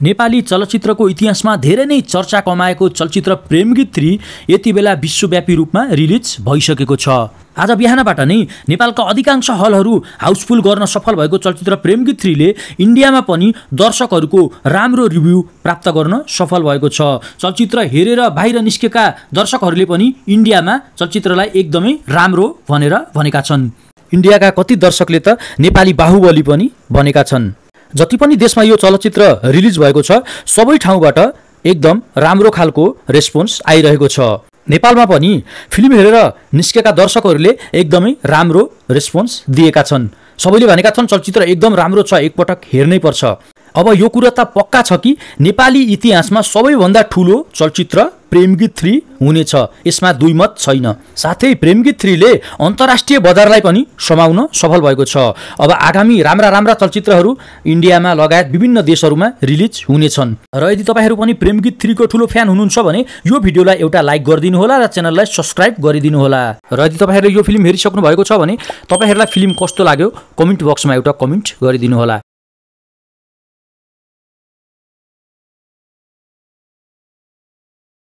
नेपाली चलचित्रको इतिहासमा धेरै नै चर्चा कमाएको चलचित्र प्रेमगीत थ्री यति बेला विश्वव्यापी रूपमा रिलिज भइसकेको छ। आज बिहानबाट नै नेपालका अधिकांश हलहरू हाउसफुल गर्न सफल भएको चलचित्र प्रेमगीत थ्रीले इन्डियामा पनि दर्शकहरूको राम्रो रिभ्यू प्राप्त गर्न सफल भएको छ। चलचित्र हेरेर बाहिर निस्केका दर्शकहरूले पनि इन्डियामा चलचित्रलाई एकदमै राम्रो भनेर भनेका छन्। इन्डियाका कति दर्शकले त नेपाली बाहुबली पनि भनेका छन्। जति पनि देशमा यो चलचित्र रिलिज भएको छ सबै ठाउँबाट एकदम राम्रो खालको रेस्पोन्स आइरहेको छ। नेपालमा पनि फिल्म हेरेर निस्केका दर्शकहरूले एकदमै राम्रो रेस्पोन्स दिएका छन्। सबैले भनेका छन् चलचित्र एकदम राम्रो छ एकपटक हेर्नै पर्छ। अब यो कुरो त पक्का छ कि नेपाली इतिहासमा सबैभन्दा ठुलो चलचित्र प्रेमगीत थ्री हुनेछ। यसमा दुई मत छैन। साथै प्रेमगीत थ्रीले अन्तर्राष्ट्रिय बजारलाई पनि समाउन सफल भएको छ। अब आगामी राम्रा राम्रा चलचित्रहरू इन्डियामा लगायत विभिन्न देशहरूमा रिलिज हुनेछन्। र यदि तपाईँहरू पनि प्रेमगीत थ्रीको ठुलो फ्यान हुनुहुन्छ भने यो भिडियोलाई एउटा लाइक गरिदिनु होला र च्यानललाई सब्सक्राइब गरिदिनु होला र यदि तपाईँहरूले यो फिल्म हेरिसक्नु भएको छ भने तपाईँहरूलाई फिल्म कस्तो लाग्यो कमेन्ट बक्समा एउटा कमेन्ट गरिदिनु होला